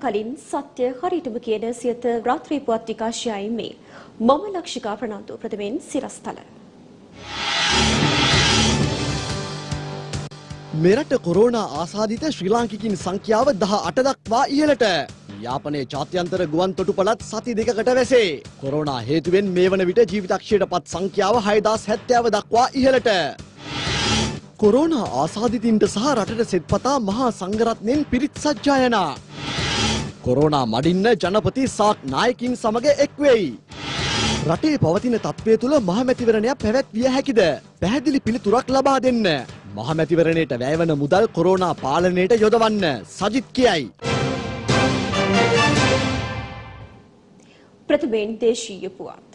ආයුබෝවන්. සැමට කලින් සත්‍ය හරියටම කියන සියත රාත්‍රී පුවත් විකාශයයි මේ. මම ලක්ෂිකා ප්‍රනාන්දු ප්‍රථමයෙන් සිරස්තල. මෙරට කොරෝනා ආසාධිත ශ්‍රී ලාංකිකින් සංඛ්‍යාව දහ අට දක්වා ඉහළට. යාපනයේ ජාත්‍යන්තර ගුවන් තොටුපළත් සති දෙකකට වැසේ. කොරෝනා හේතුවෙන් මේ වන විට ජීවිතක්ෂයට පත් සංඛ්‍යාව හයදාස් හැත්තෑව දක්වා ඉහළට. කොරෝනා ආසාධිතින්ට සහ රටට සෙත්පතා මහා සංගරත්නයෙන් පිරිත් සජ්ජායනා. කොරෝනා මඩින්න ජනපති සාක් නායකින් සමග එක්වෙයි. රටේ පවතින තත්ත්වය තුළ මහමැතිවරණයක් පැවැත්විය හැකිද. පැහැදිලි පිළිතුරක් ලබා දෙන්න. මහමැතිවරණයට වැෑවන මුදල් කොරෝනා පාලනයට යොදවන්න සජිත් කියයි. ප්‍රථමයෙන් දේශීය පුවත්.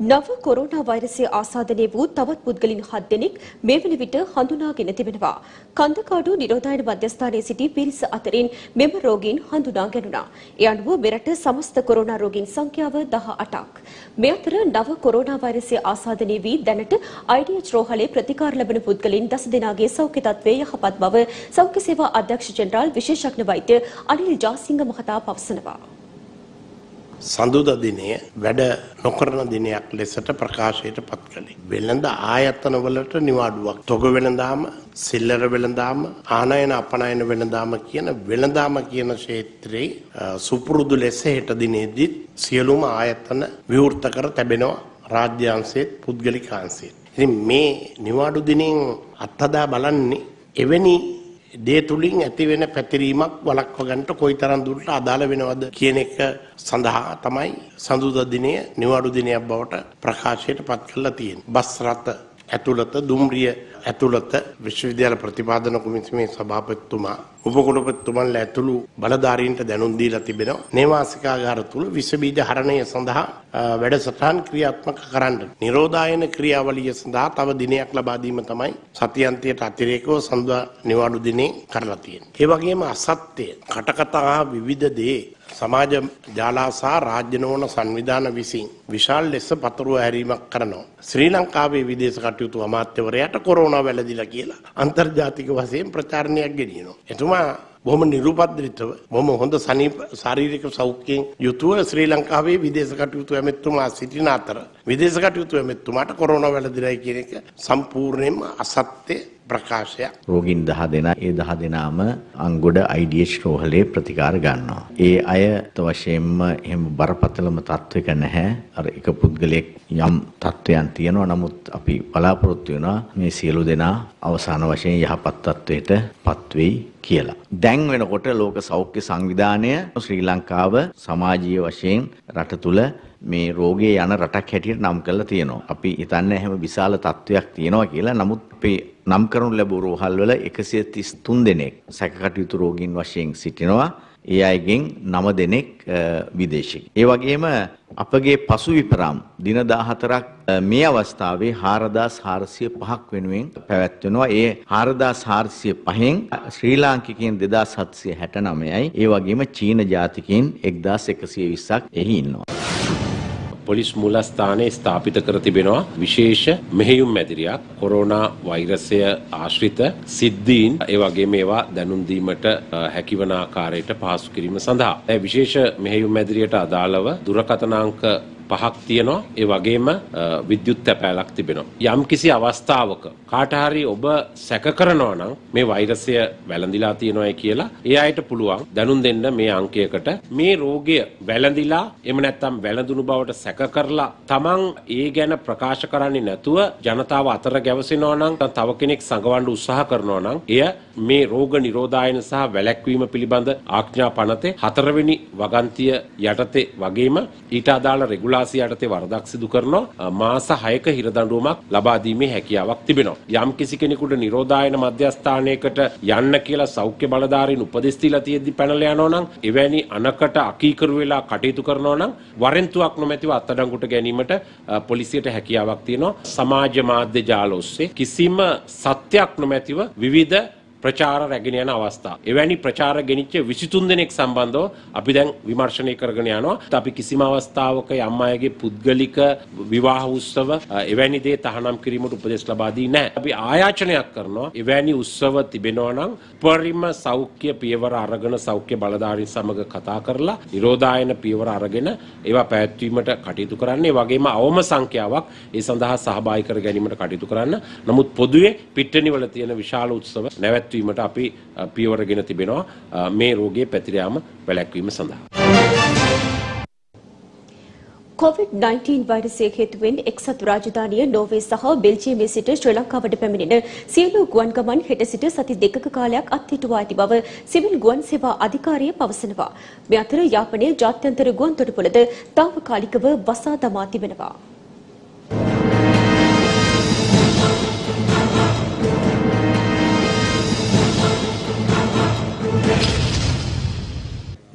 නව කොරෝනා වෛරසය ආසාදනය වූ තවත් පුද්ගලින් හත් දෙනෙක් මේ වන විට හඳුනාගෙන තිබෙනවා. කන්දකාඩු නිරෝධායන මධ්‍යස්ථානයේ සිටි පිරිස අතරින් මෙම රෝගීන් හඳුනා ගැනුණා. ඒ අනුව මෙරට සමස්ත කොරෝනා රෝගීන් සංඛ්‍යාව 18ක්. මේ අතර නව කොරෝනා වෛරසය ආසාදනය වී දැනට IDH රෝහලේ ප්‍රතිකාර ලබන පුද්ගලින් දස දෙනාගේ සෞඛ්‍ය තත්ත්වය යහපත් බව සෞඛ්‍ය සේවා අධ්‍යක්ෂ ජෙනරාල් විශේෂඥ වෛද්‍ය අනිල් ජාසිංහ මහතා පවසනවා. සඳුද දිනය වැඩ නොකරන දිනයක් ලෙසට ප්‍රකාශයට පත් කළේ. වෙළඳ ආයතනවලට නිවාඩුවක්. තොග වෙළඳාම, සිල්ලර වෙළඳාම, ආනයන අපනයන වෙළඳාම කියන වෙළඳාම කියන ක්ෂේත්‍රයේ සුපුරුදු ලෙස හෙට දිනේදීත් සියලුම ආයතන විවෘත කර තැබෙනවා රාජ්‍යාංශයේත් පුද්ගලිකාංශයේත්. ඉතින් මේ නිවාඩු දිනෙන් අත්හදා බලන්නේ එවැනි දේ තුලින් ඇතිවෙන පැතිරීමක් වළක්ව ගන්නට කොයිතරම් දුරට අදාළ වෙනවද කියන එක සඳහා තමයි සඳුදා දිනය නිවාඩු දිනයක් බවට ප්‍රකාශයට පත් කරලා තියෙන්නේ. බස් රථ ඇතුළත දුම්රිය ඇතුළත විශ්වවිද්‍යාල ප්‍රතිපාදන කොමිසමේ සභාපතිතුමා උපකුලපතිතුමන්ලා ඇතුළු බලධාරීන්ට දැනුම් දීලා තිබෙනවා. නේවාසිකාගාර තුල විස බීජ හරණය සඳහා වැඩසටහන් ක්‍රියාත්මක කරන්න. නිරෝධායන ක්‍රියාවලිය සඳහා තව දිනයක් ලබා දීම තමයි සතියන්තයට අතිරේකව සඳුදා නිවාඩු දිනේ කරලා තියෙන්නේ. ඒ වගේම අසත්‍ය කටකතා විවිධ දේ සමාජ ජාලා සහ රාජ්‍ය නොවන සංවිධාන විසින් විශාල ලෙස පතුරුව හැරීමක් කරනවා. ශ්‍රී ලංකාවේ විදේශ කටයුතු අමාත්‍යවරයාට කොරෝනා වැළඳිලා කියලා අන්තර්ජාතික වශයෙන් ප්‍රචාරණයක් ගෙනියනවා. එතුමා බොහොම නිරුපද්‍රිතව බොහොම හොඳ සනීප ශාරීරික සෞඛ්‍යයෙන් යුතුව ශ්‍රී ලංකාවේ විදේශ කටයුතු ඇමෙතුමා සිටින අතර විදේශ කටයුතු ඇමෙතුමාට කොරෝනා වැළඳිලායි කියන එක සම්පූර්ණයෙන්ම අසත්‍ය ප්‍රකාශයක්. රෝගීන් 10 දෙනා ඒ 10 දෙනාම අංගොඩ IDH රෝහලේ ප්‍රතිකාර ගන්නවා. ඒ අය වශයෙන්ම එහෙම බරපතලම තත්වයක නැහැ. අර එක පුද්ගලයෙක් යම් තත්වයන් තියෙනවා. නමුත් අපි බලාපොරොත්තු වෙනවා මේ සියලු දෙනා අවසාන වශයෙන් යහපත් තත්වයට පත් වෙයි කියලා. දැන් වෙනකොට ලෝක සෞඛ්‍ය සංවිධානය ශ්‍රී ලංකාව සමාජීය වශයෙන් රට තුල මේ රෝගයේ යන රටක් හැටියට නම් කරලා තියෙනවා. අපි හිතන්නේ හැම විශාල තත්වයක් තියෙනවා කියලා. නමුත් අපේ නම් කරනු ලැබූ රෝහල් වල 133 දෙනෙක් සැකකටයුතු රෝගීන් වශයෙන් සිටිනවා. ඒ අයගෙන් 9 දෙනෙක් විදේශික. ඒ වගේම අපගේ පසු විපරම් දින 14ක් මේ අවස්ථාවේ 4405ක් වෙනුවෙන් පැවැත්වෙනවා. ඒ 4405න් ශ්‍රී ලාංකිකයන් 2769යි. ඒ වගේම චීන ජාතිකයන් 1120ක් එහි ඉන්නවා. පොලිස් මූලස්ථානයේ ස්ථාපිත කර තිබෙනවා විශේෂ මෙහෙයුම් මැදිරියක් කොරෝනා වෛරසය ආශ්‍රිත සිද්ධීන් ඒ වගේ මේවා දැනුම් දීමට හැකිවන ආකාරයට පහසු කිරීම සඳහා. ඒ විශේෂ මෙහෙයුම් මැදිරියට අදාළව දුරකථනාංක පහක් තියෙනවා. ඒ වගේම විද්‍යුත් තැපෑලක් තිබෙනවා. යම් කිසි අවස්ථාවක කාට හරි ඔබ සැක කරනවා නම් මේ වෛරසය වැළඳිලා තියෙනවායි කියලා ඒ අයට පුළුවන් දැනුම් දෙන්න මේ අංකයකට. මේ රෝගය වැළඳිලා එහෙම නැත්නම් වැළඳුණු බවට සැක කරලා තමන් ඒ ගැන ප්‍රකාශ කරන්නේ නැතුව ජනතාව අතර ගැවසෙනවා නම් තව කෙනෙක් සංගවන්න උත්සාහ කරනවා නම් එය මේ රෝග නිරෝධායන සහ වැළැක්වීම පිළිබඳ ආඥා පනතේ හතරවෙනි වගන්තිය යටතේ වගේම ඊට අදාළ රෙගුලා කුලාසි යටතේ වරදක් සිදු කරනවා මාස 6ක හිරදඬුවමක් ලබා දීමේ හැකියාවක් තිබෙනවා. යම් කිසි කෙනෙකුට නිරෝධායන මධ්‍යස්ථානයකට යන්න කියලා සෞඛ්‍ය බලධාරීන් උපදෙස් දීලා තියෙද්දි පැනලා යනවා නම් එවැනි අනකට අකීකරු වෙලා කටයුතු කරනවා නම් වරෙන්තුවක් නොමැතිව අත්අඩංගුවට ගැනීමට පොලිසියට හැකියාවක් තියෙනවා. සමාජ මාධ්‍ය ජාල ඔස්සේ කිසිම සත්‍යක් නොමැතිව විවිධ ප්‍රචාර රැගෙන යන අවස්ථා. එවැනි ප්‍රචාර ගෙනිච්ච 23 දෙනෙක් සම්බන්ධව අපි දැන් විමර්ශනය කරගෙන යනවා. අපි කිසිම අවස්ථාවක යම් අයගේ පුද්ගලික විවාහ උත්සව එවැනි දේ තහනම් කිරීමට උපදෙස් ලබා දී නැහැ. අපි ආයාචනයක් කරනවා එවැනි උත්සව තිබෙනවා නම් උපරිම සෞඛ්‍ය පියවර අරගෙන සෞඛ්‍ය බලධාරීන් සමග කතා කරලා නිරෝධායන පියවර අරගෙන ඒවා පැවැත්වීමට කටයුතු කරන්න. ඒ වගේම අවම සංඛ්‍යාවක් ඒ සඳහා සහභාගී කර ගැනීමට කටයුතු කරන්න. නමුත් පොදුවේ පිට්ටනිවල තියෙන විශාල උත්සව නැවැත්වීමට අපි පියවරගෙන තිබෙනවා මේ රෝගයේ පැතිර යාම වැළැක්වීම සඳහා. කොවිD-19 වෛරසය හේතුවෙන් එක්සත් රාජධානිය නෝර්වේ සහ බෙල්ජියමේ සිට ශ්‍රී ලංකාවට පැමිණෙන සියලු ගුවන් ගමන් හෙට සිට සති දෙකක කාලයක් අත්හිටුවා ඇති බව සිවිල් ගුවන් සේවා අධිකාරිය පවසනවා. මේ අතර යාපනයේ ජාත්‍යන්තර ගුවන් තොටුපළද తాවකාලිකව වසා දමා තිබෙනවා.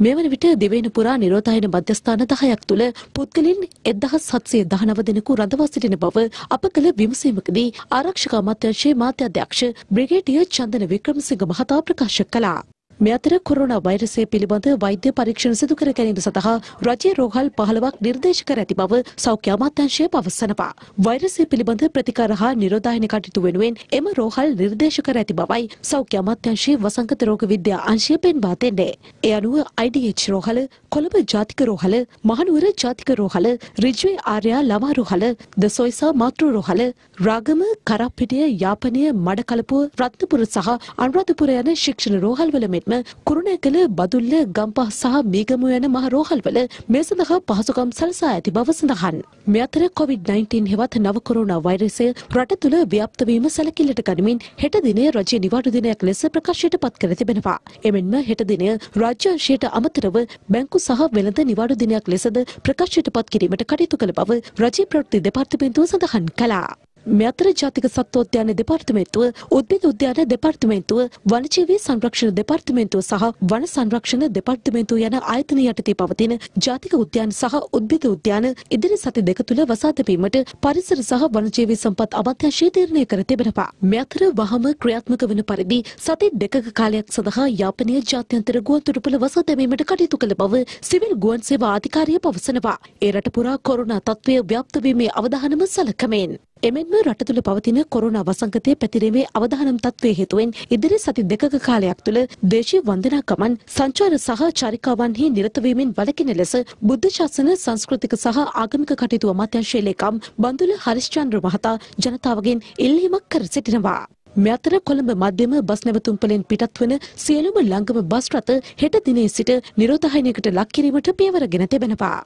මෙවන විට දිවයින පුරා නිරෝධායන මධ්‍යස්ථාන 10ක් තුල පුද්ගලින් 1719 දෙනෙකු රඳවා සිටින බව අප කළ විමසීමකදී ආරක්ෂක අමාත්‍යාංශයේ මාධ්‍ය අධ්‍යක්ෂ බ්‍රිගේඩියර් චන්දන වික්‍රමසිංහ මහතා ප්‍රකාශ කළා. මේ අතර කොරෝනා වෛරසය පිළිබඳ වෛද්‍ය පරීක්ෂණ සිදු කර ගැනීම සඳහා රජයේ රෝහල් 15ක් නිර්දේශ කර ඇති බව සෞඛ්‍ය අමාත්‍යාංශය පවසනවා. වෛරසය පිළිබඳ ප්‍රතිකාර හා නිරෝධායන කටයුතු වෙනුවෙන් එම රෝහල් නිර්දේශ කර ඇති බවයි සෞඛ්‍ය අමාත්‍යාංශයේ වසංගත රෝග විද්‍යා අංශය පෙන්වා දෙන්නේ. ඒ අනුව IDH රෝහල, කොළඹ ජාතික රෝහල, මහනුවර ජාතික රෝහල, රිජ්වේ ආර්යා ළමා රෝහල, දසොයිසා මාතෘ රෝහල, රාගම, කරප්පිටිය, යාපනය, මඩකලපුව, රත්නපුර සහ අනුරාධපුර යන ශික්ෂණ රෝහල්වල මෙන්ම කුරුණෑගල, බදුල්ල, ගම්පහ සහ මීගමුව යන මහ රෝහල්වල මේ සඳහා පහසුකම් සලසා ඇති බව සඳහන්. මේ අතර COVID-19 හෙවත් නව කොරෝනා වෛරසය රට තුළ ව්‍යාප්ත වීම සැලකිල්ලට ගනිමින් හෙට දිනය රජයේ නිවාඩු දිනයක් ලෙස ප්‍රකාශයට පත් කර තිබෙනවා. එමෙන්ම හෙට දිනය රාජ්‍ය අංශයට අමතරව බැංකු සහ වෙළඳ නිවාඩු දිනයක් ලෙසද ප්‍රකාශයට පත් කිරීමට කටයුතු කළ බව රජයේ ප්‍රවෘත්ති දෙපාර්තමේන්තුව සඳහන් කළා. මේ අතර ජාතික සත්වෝද්‍යාන දෙපාර්තමේන්තුව, උද්භිද උද්‍යාන දෙපාර්තමේන්තුව, වනජීවී සංරක්ෂණ දෙපාර්තමේන්තුව සහ වන සංරක්ෂණ දෙපාර්තමේන්තුව යන ආයතන යටතේ පවතින ජාතික උද්‍යාන සහ උද්භිද උද්‍යාන ඉදිරි සති දෙක තුළ වසා තැබීමට පරිසර සහ වනජීවී සම්පත් අමාත්‍යාංශය තීරණය කර තිබෙනවා. මේ අතර වහම ක්‍රියාත්මක වන පරිදි සති දෙකක කාලයක් සඳහා යාපනයේ ජාත්‍යන්තර ගුවන් තොටුපළ වසා දැමීමට කටයුතු කළ බව සිවිල් ගුවන් සේවා අධිකාරිය පවසනවා. ඒ රට පුරා කොරෝනා තත්ත්වය ව්‍යාප්ත වීමේ අවධානම සලකමින් එමෙන්ම රට තුළ පවතින කොරෝනා වසංගතය පැතිරීමේ අවධානම් තත්ත්වය හේතුවෙන් ඉදිරි සති දෙකක කාලයක් තුළ දේශීය වන්දනා ගමන් සංචාර සහ චාරිකාවන්හි නිරතවීමෙන් වළකින ලෙස බුද්ධ ශාසන සංස්කෘතික සහ ආගමික කටයුතු අමාත්‍යාංශයේ ලේකම් බන්දුල හරිස්චන්ද්‍ර මහතා ජනතාවගෙන් ඉල්ලීමක් කර සිටිනවා. මේ අතර කොළඹ මධ්‍යම බස් නැවතුම්පලෙන් පිටත් වන සියලුම ළංගම බස් රථ හෙට දිනේ සිට නිරෝධායනයකට ලක් කිරීමට පියවරගෙන තිබෙනවා.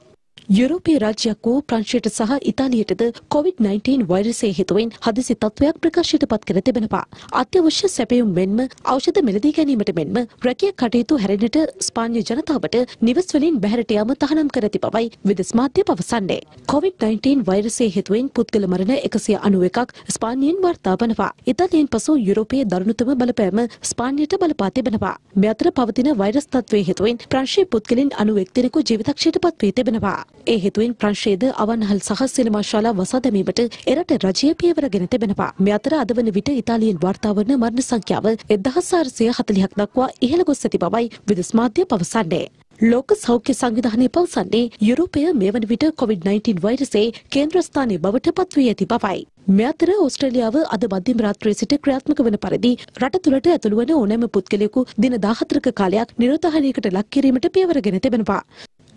යුරෝපීය රාජ්‍යයක් වූ ප්‍රංශයට සහ ඉතාලියටද COVID-19 වෛරසය හේතුවෙන් හදිසි තත්ත්වයක් ප්‍රකාශයට පත් කර තිබෙනවා. අත්‍යවශ්‍ය සැපයුම් මෙන්ම ඖෂධ මිලදී ගැනීමට මෙන්ම රැකිය කටයුතු හැරෙනට ස්පාඤ්ඤ ජනතාවට නිවස් වලින් බැහැරට යාම තහනම් කර ඇති බවයි විදෙස් මාධ්‍ය පවසන්නේ. COVID-19 වෛරසය හේතුවෙන් පුද්ගල මරණ 191ක් ස්පාඤ්ඤයෙන් වාර්තා වනවා. ඉතාලියෙන් පසු යුරෝපයේ දරුණුතම බලපෑම ස්පාඤ්ඤයට බලපා තිබෙනවා. මේ අතර පවතින වෛරස් තත්ත්වයේ හේතුවෙන් ප්‍රංශීය පුද්ගලින් 91 දෙනෙකු ජීවිතක්ෂයට පත් වී තිබෙනවා. ඒ හේතුවෙන් ප්‍රංශයේද අවන්හල් සහ සිනමා ශාලා වසා දැමීමට එරට රජය පියවරගෙන තිබෙනවා. මේ අතර අද වන විට ඉතාලියෙන් වාර්තා වන මරණ සංඛ්‍යාව 1440ක් දක්වා ඉහළ ගොස් ඇති බවයි විදෙස් මාධ්‍ය පවසන්නේ. ලෝක සෞඛ්‍ය සංවිධානය පවසන්නේ යුරෝපය මේ වන විට COVID-19 වෛරසයේ කේන්ද්‍රස්ථානයේ බවට පත්වී ඇති බවයි. මේ අතර ඕස්ට්‍රේලියාව අද මධ්‍යම රාත්‍රියේ සිට ක්‍රියාත්මක වන පරිදි රට තුළට ඇතුළු වන ඕනෑම පුද්ගලයෙකු දින 14ක කාලයක් නිරෝධායනයකට ලක් කිරීමට පියවරගෙන තිබෙනවා.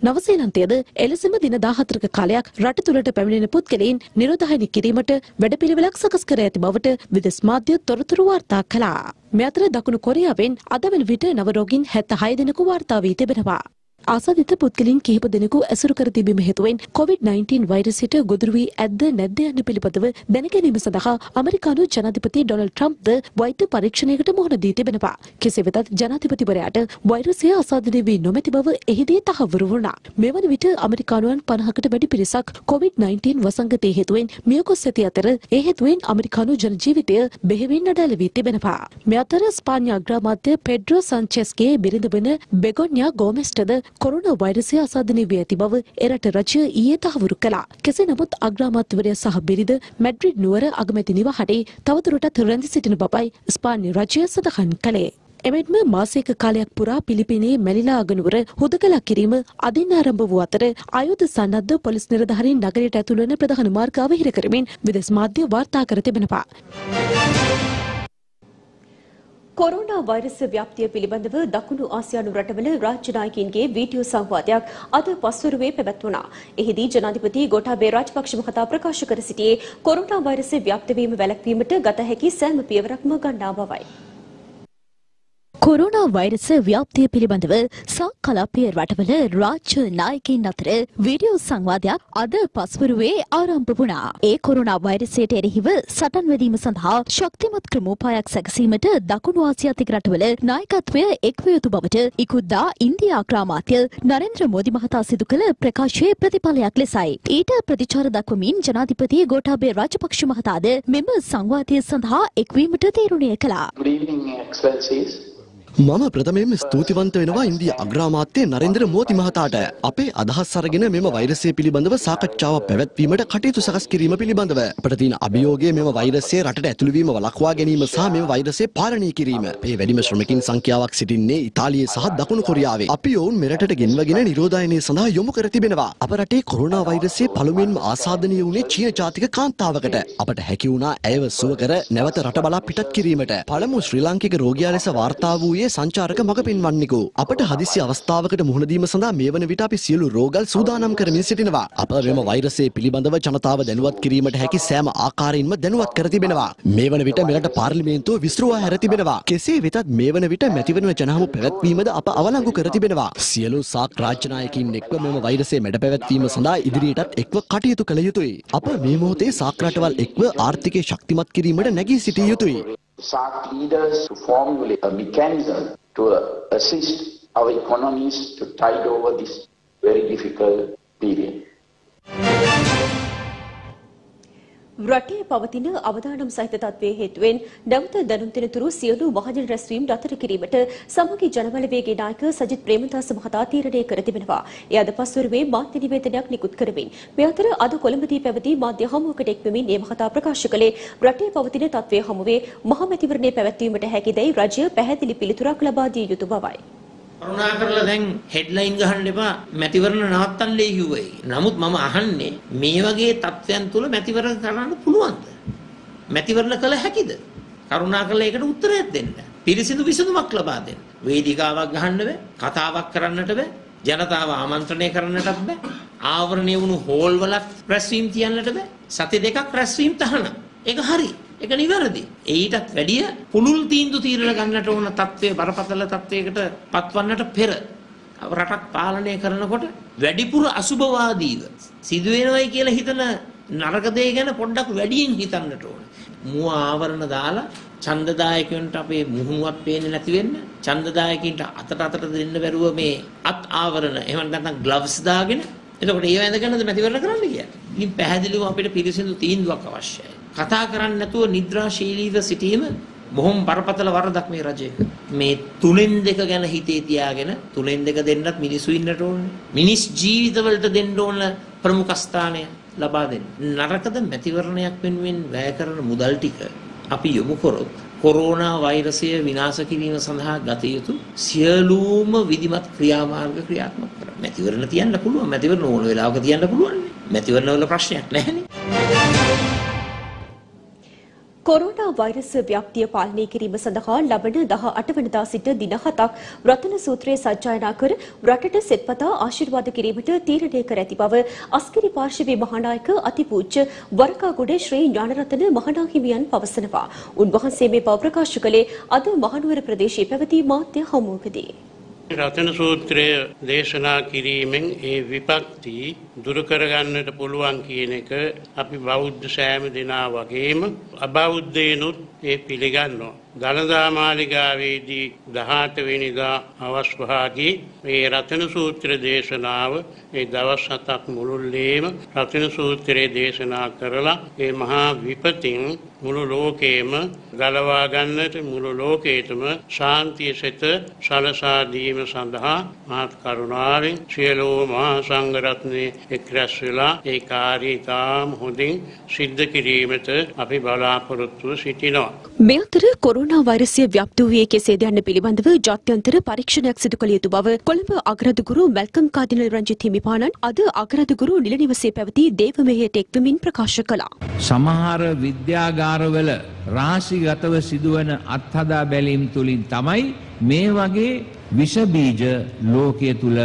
නවසීලන්තයද එලෙසම දින 14ක කාලයක් රට තුළට පැමිණෙන පුද්ගලයන් නිරෝධායන කිරීමට වැඩපිළිවෙලක් සකස් කර ඇති බවට විදෙස් මාධ්‍ය තොරතුරු වාර්තා කළා. මේ අතර දකුණු කොරියාවෙන් අද වන විට නව රෝගීන් 76 දෙනෙකු වාර්තා වී තිබෙනවා. ආසාදිත පුද්ගලින් කිහිප දෙනෙකු ඇසුරු කර තිබීම හේතුවෙන් COVID-19 වෛරසයට ගොදුරු වී ඇද්ද නැද්ද යන්න පිළිබඳව දැනගැනීම සඳහා අමරිකානු ජනාධිපති ඩොනල්ඩ් ට්‍රම්ප්ද වෛද්‍ය පරීක්ෂණයකට මුහුණ දී තිබෙනවා. කෙසේ වෙතත් ජනාධිපතිවරයාට වෛරසය ආසාදිත වී නොමැති බව එහිදී තහවුරු වුණා. මෙවන විට අමරිකානුවන් 50කට වැඩි පිරිසක් COVID-19 වසංගතයේ හේතුවෙන් මියගොස් ඇති අතර ඒ හේතුවෙන් අමරිකානු ජන ජීවිතය බෙහෙවින් අඩාල වී තිබෙනවා. මේ අතර ස්පාඤ්ඤ අග්‍රාමාත්‍ය පෙඩ්‍රෝ සංචෙස්ගේ බිරිඳ වන බෙගොන්යා ගෝමෙස්ටද කොරුණා වෛරසය අසාධනය වී ඇති බව එරට රජය ඊයේ තහවුරු කළා. කෙසේ නමුත් අග්‍රාමාත්‍යවරයා සහ බිරිඳ මැඩ්‍රිඩ් නුවර අගමැති නිවහටේ තවදුරටත් රැඳි සිටින බවයි ස්පාන්‍ය රජය සඳහන් කළේ. එමෙන්ම මාසයක කාලයක් පුරා පිලිපිනේ මැලිලා අගනුවර හුදකලා කිරීම අදින් ආරම්භ වූ අතර ආයුධ සන්නද්ධ පොලිස් නිලධාරීන් නගරයට ඇතුළු වන ප්‍රධාන මාර්ග අවහිර කරමින් විදෙස් මාධ්‍ය වාර්තා කර තිබෙනවා. කොරෝනා වෛරස් ව්‍යාප්තිය පිළිබඳව දකුණු ආසියානු රටවල රාජ්‍ය නායකයින්ගේ වීඩියෝ සංවාදයක් අද පස්වරුවේ පැවැත්වුණා. එහිදී ජනාධිපති ගෝඨාභය රාජපක්ෂ මහතා ප්‍රකාශ කර සිටියේ කොරෝනා වෛරස් ව්‍යාප්ත වීම වැළැක්වීමට ගත හැකි සෑම පියවරක්ම ගන්නා බවයි. කොරුණා වෛරස ව්‍යාප්තිය පිළිබඳව සා කලාපය රටවල රාජ්‍ය නායකින් අතර වීඩියෝ සංවාදයක් අද පස්වරුවේ ආරම්භ වුණා. ඒ කොරුණා වෛරසයට එරෙහිව සටන් වැදීම සඳහා ශක්තිමත් ක්‍රමෝපායක් සැකසීමට දකුණු ආසියාතික රටවල නායකත්වය එක්විය යුතු බවට ඉකුද්දා ඉන්දියා අග්‍රාමාත්‍ය නරේන්ද්‍ර මෝදි මහතා සිදු කළ ප්‍රකාශයේ ප්‍රතිඵලයක් ලෙසයි. ඊට ප්‍රතිචාර දක්වමින් ජනාධිපති ගෝඨාභය රාජපක්ෂ මහතාද මෙම සංවාදය සඳහා එක්වීමට තීරණය කළා. Good evening, Excellencies. මම ප්‍රථමයෙන්ම ස්තුතිවන්ත වෙනවා ඉන්දිය අග්‍රාමාත්‍ය නරේන්ද්‍ර මෝදි මහතාට අපේ අදහස් අරගෙන මෙම වෛරසය පිළිබඳව සාකච්ඡාවක් පැවැත්වීමට කටයුතු සකස් කිරීම පිළිබඳව අපට තියෙන අභියෝගය මෙම වෛරසය රටට ඇතුළු වීම වළක්වා ගැනීම සහ මෙම වෛරසය පාලනය කිරීම. මේ වැඩිම ශ්‍රමිකින් සංඛ්‍යාවක් සිටින්නේ ඉතාලියේ සහ දකුණු කොරියාවේ. අපි ඔවුන් මෙරටට ගෙන්වගෙන නිරෝධායනය සඳහා යොමු කර තිබෙනවා. අප රටේ කොරෝනා වෛරසය පළමුවෙන්ම ආසාදනය වුණේ චීන ජාතික කාන්තාවකට. අපට හැකි වුණා ඇයව සුව කර නැවත රට බලා පිටත් කිරීමට. පළමු ශ්‍රී ලාංකික රෝගියා ලෙස වාර්තා වූයේ සංචාරක මඟ පෙන්වන්නෙකු. අපට හදිසි අවස්ථාවකට මුහුණ දීම සඳහා මේ වන විට අපි සියලු රෝගල් සූදානම් කරමින් සිටිනවා. අප මෙම වෛරසය පිළිබඳව ජනතාව දැනුවත් කිරීමට හැකි සෑම ආකාරයෙන්ම දැනුවත් කර තිබෙනවා. මේ වන විට මෙරට පාර්ලිමේන්තුව විස්තරුවා හැර තිබෙනවා. කෙසේ වෙතත් මේ වන විට මැතිවරණ ජනහමු පැවැත්වීමද අප අවලංගු කර තිබෙනවා. සියලු සාක් රාජ්‍යනායකින් එක්ව මෙම වෛරසය මැඩ පැවැත්වීම සඳහා ඉදිරියටත් එක්ව කටයුතු කළ යුතුයි. අප මේ මොහොතේ සාක් රටවල් එක්ව ආර්ථිකය ශක්තිමත් කිරීමට නැගී සිටිය යුතුයි. SARC leaders to formulate a mechanism to assist our economies to tide over this very difficult period. රටේ පවතින අවදානම් සහිත තත්ත්වයේ හේතුවෙන් නැවත දැනුම් දෙනතුරු සියලු මහජන රැස්වීම් නතර කිරීමට සමගි ජනබලවේගයේ නායක සජිත් ප්‍රේමදාස මහතා තීරණය කර තිබෙනවා. එය අද පස්වරුවේ මාධ්‍ය නිවේදනයක් නිකුත් කරමින් මේ අතර අද කොළඹදී පැවති මාධ්‍ය හමුවකට එක්වමින් මේ මහතා ප්‍රකාශ කළේ රටේ පවතින තත්ත්වය හමුවේ මහමැතිවරණය පැවැත්වීමට හැකිදැයි රජය පැහැදිලි පිළිතුරක් ලබා දිය යුතු බවයි. කරුණා කරලා දැන් හෙඩ්ලයින් ගහන්න එපා මැතිවරණ නවත්තන්නයි කිව්වයි. නමුත් මම අහන්නේ මේ වගේ තත්ත්වයන් තුල මැතිවරණ කරන්න පුළුවන්ද? මැතිවරණ කළ හැකිද? කරුණා කරලා ඒකට උත්තරයක් දෙන්න. පිරිසිදු විසඳුමක් ලබා දෙන්න. වේදිකාවක් ගහන්න බෑ, කතාවක් කරන්නට බෑ, ජනතාව ආමන්ත්‍රණය කරන්නටත් බෑ. ආවරණය වුණු හෝල් වලත් රැස්වීම් තියන්නට බෑ. සති දෙකක් රැස්වීම් තහනම්. ඒක හරි. ඒක නිවැරදි. ඊටත් වැඩිය පුළුල් තීන්දුව తీරන ගන්නට ඕන තත්ත්වයේ බරපතල තත්ත්වයකට පත්වන්නට පෙර රටක් පාලනය කරනකොට වැඩිපුර අසුභවාදීව සිදුවෙනවයි කියලා හිතන නරක දේ ගැන පොඩ්ඩක් වැඩියෙන් හිතන්නට ඕන. මුව ආවරණ දාලා ඡන්දදායකයන්ට අපේ මුහුණුවක් පේන්නේ නැති වෙන්න ඡන්දදායකින්ට අතට අතට දෙන්න බැරුව මේ අත් ආවරණ එහෙම නැත්නම් ග්ලව්ස් දාගෙන එතකොට ඒව ඇඳගෙනද මැතිවරණ කරන්න කියන්නේ. ඉතින් පැහැදිලිව අපිට පිරිසිදු තීන්දුවක් අවශ්‍යයි. කතා කරන්නේ නැතුව නිද්‍රාශීලීව සිටීම බොහොම බරපතල වරදක් මේ රජයක. මේ තුනෙන් දෙක ගැන හිතේ තියාගෙන තුනෙන් දෙක දෙන්නත් මිනිස්සු ඉන්නට ඕනේ. මිනිස් ජීවිතවලට දෙන්න ඕන ප්‍රමුඛ ස්ථානය ලබා දෙන්න. නරකද මැතිවරණයක් වෙනුවෙන් වැය කරන මුදල් ටික අපි යොමු කරොත් කොරෝනා වෛරසය විනාශ කිරීම සඳහා ගත යුතු සියලුම විධිමත් ක්‍රියාමාර්ග ක්‍රියාත්මක කරන්න. මැතිවරණ තියන්න පුළුවන්. මැතිවරණ ඕන වෙලාවක තියන්න පුළුවන්. මැතිවරණ වල ප්‍රශ්නයක් නැහැනේ. කොරෝනා වෛරස් ව්‍යාප්තිය පාලනය කිරීම සඳහා ලබන 18 වනදා සිට දින 7ක් රතන සූත්‍රය සජ්ජායනා කර රටට සෙත්පතා ආශිර්වාද කිරීමට තීරණය කර ඇති බව අස්කිරි පාර්ශවයේ මහානායක අතිපූජ්‍ය වරකාගොඩ ශ්‍රී ඥානරතන මහානාහිමියන් පවසනවා. උන්වහන්සේ මේ බව ප්‍රකාශ කළේ අද මහනුවර ප්‍රදේශයේ පැවති මාධ්‍ය හමුවකදී. රතන සූත්‍රය දේශනා කිරීමෙන් ඒ විපක්ති දුරු කරගන්නට පුළුවන් කියන එක අපි බෞද්ධ සෑම දෙනා වගේම අබෞද්ධයනුත් ඒ පිළිගන්නවා. දළදා මාලිගාවේදී දහට වෙනිදා අවස්්භාගේ මේ රතන සූත්‍ර දේශනාව ඒ දවස් හතක් මුළුල්ලේම රතන සූත්‍රයේ දේශනා කරලා ඒ මහා විපතින් මුළු ලෝකේම ගලවා ගන්නට මුළු ලෝකේටම ශාන්තිය සෙත සලසාදීම සඳහා මහත් කරුණාවෙන් සියලෝ මහා සංඝරත්නය එක්රැස් වෙලා ඒ කාර්යය ඉතාම හොඳින් සිද්ධ කිරීමට අපි බලාපොරොත්තුව සිටිනවා. මේ අතර කොරෝනා වෛරසය ව්‍යාප්ත වූයේ කෙසේද යන්න පිළිබඳව ජාත්‍යන්තර පරීක්ෂණයක් සිදු කළ යුතු බව කොළඹ අගරාධගුරු මැල්කම් කාදිනල් රංජිත් හිමිපාණන් අද අගරාධගුරු නිල නිවසේ පැවති දේවමෙහෙයට එක්වමින් ප්‍රකාශ කළා. සමහර විද්‍යාගාරවල රාශිගතව සිදුවන අත්හදා බැලීම් තුළින් තමයි මේ වගේ විෂබීජ ලෝකය තුළ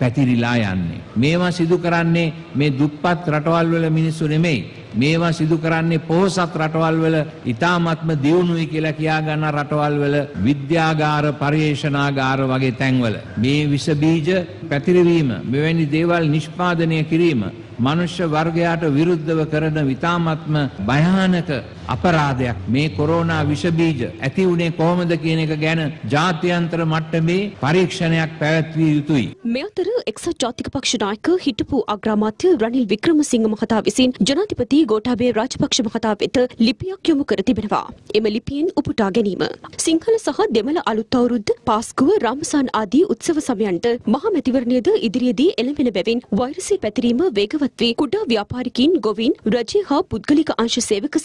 පැතිරිලා යන්නේ. මේවා සිදු කරන්නේ මේ දුප්පත් රටවල් වල මිනිස්සු නෙමෙයි. මේවා සිදු කරන්නේ පොහොසත් රටවල් වල ඉතාමත්ම දියුණුයි කියලා කියා ගන්න රටවල් වල විද්‍යාගාර පර්යේෂණාගාර වගේ තැන්වල. මේ විස බීජ පැතිරවීම මෙවැනි දේවල් නිෂ්පාදනය කිරීම මනුෂ්‍ය වර්ගයාට විරුද්ධව කරන විතාමත්ම භයානක අපරාධයක් මේ කොරෝනා විෂබීජ ඇති වුණේ කොහොමද කියන එක ගැන ජාත්‍යන්තර මට්ටමේ පරීක්ෂණයක් පැවැත්විය යුතුයි. මේ අතර එක්සත් ජාතික පක්ෂ නායක හිටපු අග්‍රාමාත්‍ය රනිල් වික්‍රමසිංහ මහතා විසින් ජනාධිපති ගෝඨාභය රාජපක්ෂ මහතා වෙත ලිපියක් යොමු කර තිබෙනවා. එම ලිපියෙන් උපුටා ගැනීම. සිංහල සහ දෙමළ අලුත් අවුරුද්ද පාස්කුව රාමසාන් ආදී උත්සව සමයන්ට මහා මැතිවරණයද ඉදිරියේදී එළඹෙන බැවින් වෛරසය පැතිරීම වේගවත් වී කුඩා ව්‍යාපාරිකින් ගොවින් රජය හා පුද්ගලික අංශ සේවක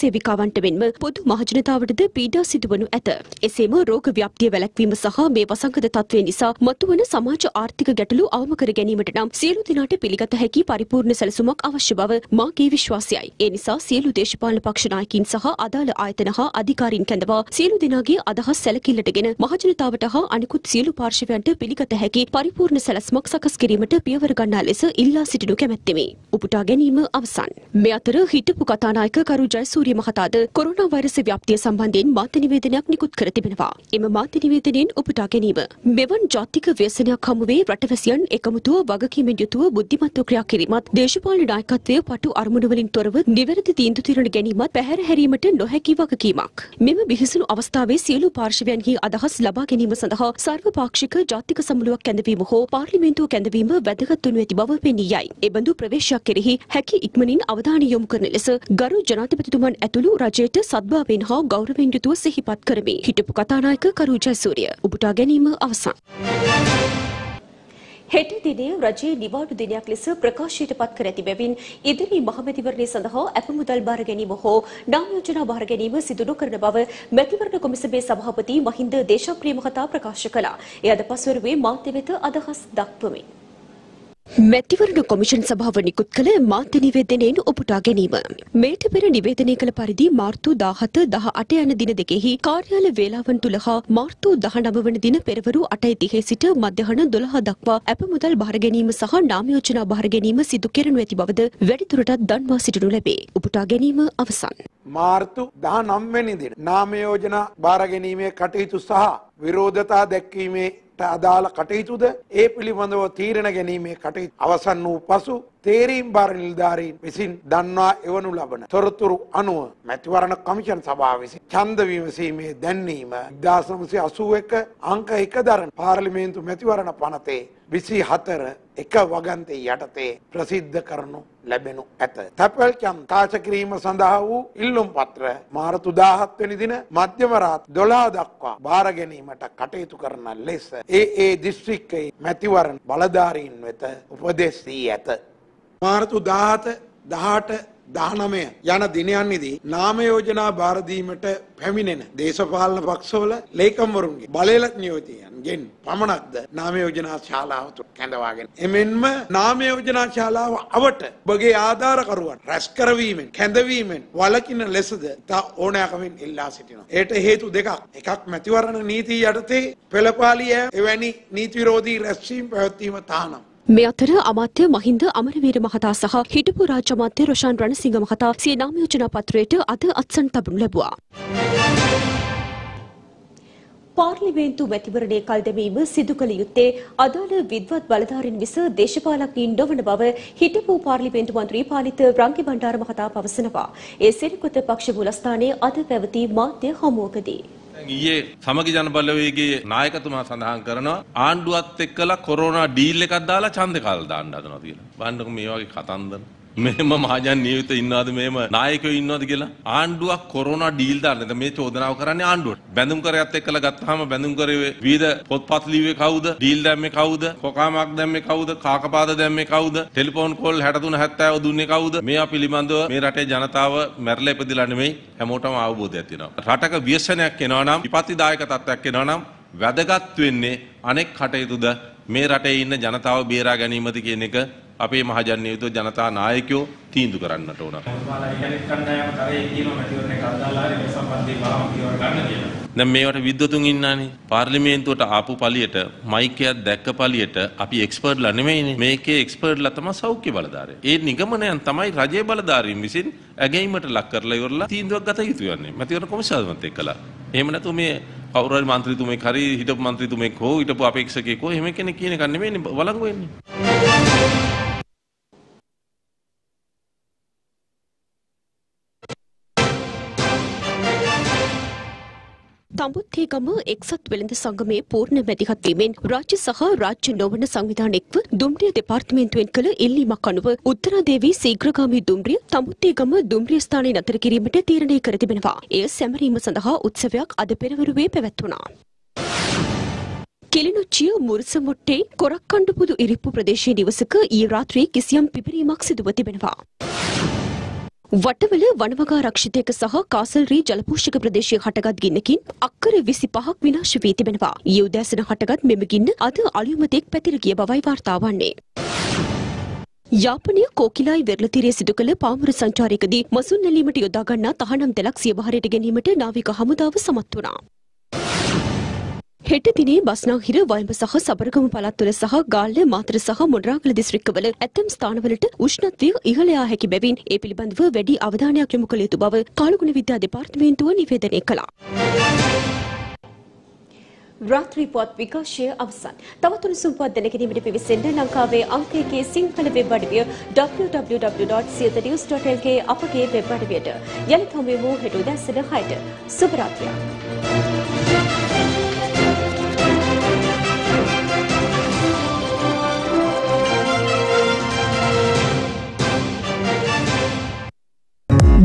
සේවිකාවන්ට මෙන්ම පොදු මහජනතාවටද පීඩා සිදුවනු ඇත. එසේම රෝග ව්‍යාප්තිය වැළැක්වීම සහ මේ වසංගත තත්ත්වය නිසා මතුවන සමාජ ආර්ථික ගැටලු අවම කර ගැනීමට නම් සියලු දෙනාට පිළිගත හැකි පරිපූර්ණ සැලසුමක් අවශ්‍ය බව මාගේ විශ්වාසයයි. ඒ නිසා සියලු දේශපාලන පක්ෂ නායකින් සහ අදාළ ආයතන හා අධිකාරීන් කැඳවා සියලු දෙනාගේ අදහස් සැලකිල්ලටගෙන මහජනතාවට හා අනිකුත් සියලු පාර්ශවයන්ට පිළිගත හැකි පරිපූර්ණ සැලැස්මක් සකස් කිරීමට පියවර ගන්නා ලෙස ඉල්ලා සිටිනු කැමැත්තෙමි. උපුටා ගැනීම අවසන්. මේ අතර හිටපු කතානායක කරු ජයසූරිය මහතාද කොරෝනා වෛරස ව්‍යාප්තිය සම්බන්ධයෙන් මාධ්‍ය නිවේදනයක් නිකුත් කර තිබෙනවා. එම මාධ්‍ය නිවේදනයෙන් උපුටා ගැනීම මෙවන් ජාතික ව්‍යසනයක් හමුවේ රටවැසියන් එකමුතුව වගකීමෙන් යුතුව බුද්ධිමත්ව ක්‍රියා කිරීමත් දේශපාලන නායකත්වය පටු අරමුණු වලින් තොරව නිවැරදි තීන්දුව తీරන ගැනීමත් පැහැර හැරීමට නොහැකි වගකීමක්. මෙම බිහිසුණු අවස්ථාවේ සියලු පාර්ශවයන්හි අදහස් ලබා ගැනීම සඳහා සර්වපාක්ෂික ජාතික සමුළුවක් කැඳවීම හෝ පාර්ලිමේන්තුව කැඳවීම වැදගත් වනු ඇති බව පෙනී යයි. එබඳු ප්‍රවේශයක් කෙරෙහි හැකි ඉක්මනින් අවධානය යොමු කරන ලෙස ගරු ජනාධිපතිතුමන් ඇතුළු රජයට සද්භාවයෙන් හා ගෞරවයෙන් යුතුව සිහිපත් කරමි. හිටපු කතානායක කරු ජයසූරිය. උපුටා ගැනීම අවසන්. හෙට දිනේ රජයේ නිවාඩු දිනයක් ලෙස ප්‍රකාශයට පත් කර ඇති බැවින් ඉදිරි මහමැතිවරණය සඳහා අප මුදල් බාර ගැනීම හෝ නාම යෝජනා බාර ගැනීම සිදු නොකරන බව මැතිවරණ කොමිසමේ සභාපති මහින්ද දේශප්‍රිය මහතා ප්‍රකාශ කළා. එය අද පසුවරුවේ මාධ්‍ය වෙත අදහස් දක්වමින්. මැතිවරණ කොමිෂන් සභාව නිකුත් කළ මාධ්‍ය නිවේදනයෙන් උපුටා ගැනීම. මේට පෙර නිවේදනය කළ පරිදි මාර්තු 17 18 යන දින දෙකෙහි කාර්යාල වේලාවන් තුල හා මාර්තු 19 වන දින පෙරවරු 8:30 සිට මධ්‍යහන 12 දක්වා අප මුදල් බාර ගැනීම සහ නාම යෝජනා බාර ගැනීම සිදු කෙරෙනු ඇති බවද වැඩිදුරටත් දන්වා සිටිනු ලැබේ. උපුටා ගැනීම අවසන්. මාර්තු 19 වෙනි දින නාම යෝජනා බාර ගැනීමේ කටයුතු සහ විරෝධතා දැක්වීමේ අදාළ කටයුතුද? ඒ පිළිබඳව තීරණ ගැනීමේ කටයුතු අවසන් වූ පසු තේරීම් බාර නිලධාරීන් විසින් දන්වා එවනු ලබන තොරතුරු අනුව මැතිවරණ කමිෂන් සභාව විසින් ඡන්ද විමසීමේ දැන්වීම 1981 අංක 1 දරන පාර්ලිමේන්තු මැතිවරණ පනතේ විසි හතර එක වගන්තේ යටතේ ප්‍රසිද්ධ කරනු ලැබෙනු ඇත. තැපල්කම් තාච කිරීම සඳහා වූ ඉල්ලුම් පත්‍ර මාර්තු දාහත්වනි දින මධ්‍යමරාත් දොලා දක්වා භාර ගැනීමට කටයුතු කරන ලෙස ඒ ඒ දිස්ත්‍රික්කයි මැතිවරණ බලධාරීන් වෙත උපදෙස් දී ඇත. මාර්තු දාහත දහට දහනමය යන දිනයන්නිදී නාම යෝජනා භාරදීමට පැමිණෙන දේශපාලන පක්ෂවල ලේකම්වරුන්ගේ බලලත් නියෝතියන්ගෙන් පමණක්ද නාම යෝජනා ශාලාවතු කැඳවාගෙන. එමෙන්ම නාම යෝජනා ශාලාව අවට බගේ ආධාරකරුවන් රැස් කරවීමෙන් කැඳවීමෙන් වලකින ලෙසද තා ඕනෑකමින් ඉල්ලා සිටිනවා. ඒට හේතු දෙකක් එකක් මැතිවරණ නීතිී යටතේ පෙළපාලිය එවැනි නීතිවිරෝධී රැස්වීම් පැවැත්වීම තානම්. මේ අතර අමාත්‍ය මහින්ද අමරවීර මහතා සහ හිටපු රාජ්‍ය අමාත්‍ය රොෂාන් රණසිංහ මහතා සිය නාම යෝජනා පත්‍රයට අද අත්සන් තබනු ලැබුවා. පාර්ලිමේන්තු මැතිවරණය කල් දැමීම සිදු කළ යුත්තේ අදාළ විද්වත් බලධාරීන් විස දේශපාලඥයින් නොවන බව හිටපු පාර්ලිමේන්තු මන්ත්‍රී පාලිත රංගි බණ්ඩාර මහතා පවසනවා. ඒ සිරිකොත පක්ෂ මුලස්ථානයේ අද පැවති මාධ්‍ය හමුවකදී. ඊයේ සමගි ජන බලවේගයේ නායකතුමා සඳහන් කරනවා ආණ්ඩුවත් එක්කලා කොරෝනා ඩීල් එකක් දාලා ඡන්ද කාල දාන්න හදනවා කියලා. බලන්නකො මේ වගේ කතන්දර. මෙහෙම මහජන නියුත ඉන්නවද? මෙහෙම නායකයෝ ඉන්නවද කියලා? ආණ්ඩුවක් කොරෝනා ඩීල් දාන්න. මේ චෝදනාව කරන්නේ ආණ්ඩුවට. බැඳුම් කරයත් එක්කලා ගත්තාම බැඳුම් කරේ විවිධ පොත්පත් ලිව්වේ කවුද? ඩීල් දැම්මේ කවුද? කොකාමක් දැම්මේ කවුද? කාකපාද දැම්මේ කවුද? ටෙලිෆෝන් කෝල් 63 70 දුන්නේ කවුද? මේවා පිළිබඳව මේ රටේ ජනතාව මැරලා ඉපදිලා නෙමෙයි හැමෝටම අවබෝධයක් තියෙනවා. රටක ව්‍යසනයක් එනවා නම් විපත්තිදායක තත්ත්වයක් එනවා නම් වැදගත් වෙන්නේ අනෙක් කටයුතුද? මේ රටේ ඉන්න ජනතාව බේරා ගැනීමද කියන එක අපේ මහජන නියුතු ජනතා නායකයෝ තීන්දු කරන්නට ඕන. දැන් මේවට විද්වතුන් ඉන්නානේ. පාර්ලිමේන්තුවට ආපු පළියට මයික් එකක් දැක්ක පළියට අපි එක්ස්පර්ට්ලා නෙමෙයිනේ. මේකේ එක්ස්පර්ට්ලා තමයි සෞඛ්‍ය බලධාරය. ඒ නිගමනයන් තමයි රජයේ බලධාරීන් විසින් ඇගැයීමට ලක් කරලා ඉවරලා තීන්දුවක් ගත යුතු යන්නේ. මැතිවරණ කොමිසාවන්ත එක්කලා. එහෙම නැතු මේ කවුරුහරි മന്ത്രിතුමෙක් හරි හිටපු മന്ത്രിතුමෙක් හෝ හිටපු අපේක්ෂකයෙක් හෝ එහෙම කෙනෙක් කියන එක නෙමෙයිනේ වළංගු වෙන්නේ. තඹුත්තේගම එක්සත් වෙළඳ සංගමයේ පූර්ණ මැදිහත්වීමෙන් රාජ්‍ය සහ රාජ්‍ය නොවන සංවිධාන එක්ව දුම්රිය දෙපාර්තමේන්තුවෙන් කළ ඉල්ලීමක් අනුව උත්තරාදේවී ශීඝ්‍රගාමී දුම්රිය තඹුත්තේගම දුම්රිය ස්ථානයේ නතර කිරීමට තීරණය කර තිබෙනවා. එය සැමරීම සඳහා උත්සවයක් අද පෙරවරුවේ පැවැත්වුණා. කිලිනොච්චිය මුරුසමොට්ටේ කොරක්කණ්ඩුපුදු ඉරිප්පු ප්‍රදේශයේ නිවසක ඊ රාත්‍රී කිසියම් පිබිරීමක් සිදුව තිබෙනවා. වටවල වනවගා රක්ෂිතයක සහ කාසල්රී ජලපෝෂක ප්‍රදේශයේ හටගත් ගින්නකින් අක්කර විසි පහක් විනාශ වී තිබෙනවා. ඊ උදෑසන හටගත් මෙම ගින්න අද අලියුමතෙක් පැතිර ගිය බවයි වාර්තා වන්නේ. යාපනය කෝකිලායි වෙරළතිරේ සිදු කළ පාමුර සංචාරයකදී මසුන් නැලීමට යොදා ගන්නා තහනම් දෙලක් සිය බහරයට ගැනීමට නාවික හමුදාව සමත් වුණා. හෙට දිනේ බස්නාහිර වයඹ සහ සබරගමු පළාත්වල සහ ගාල්ල මාතර සහ මොණරාගල දිස්ත්‍රික්කවල ඇතැම් ස්ථානවලට උෂ්ණත්වය ඉහළ යා හැකි බැවින් ඒ පිළිබඳව වැඩි අවධානයක් යොමු කළ යුතු බව කාලගුණ විද්‍යා දෙපාර්තමේන්තුව නිවේදනය කළා. රාත්‍රී පුවත් විකාශය අවසන්. තවත් උණුසුම් පුවත් දැනගැනීමට පිවිසෙන්න ලංකාවේ අංක එකේ සිංහල වෙබ් අඩවිය www.siyanews.lk අපගේ වෙබ් අඩවියට. යලිත් හමුවෙමු හෙට උදැසන 6ට. සුබ රාත්‍රියක්.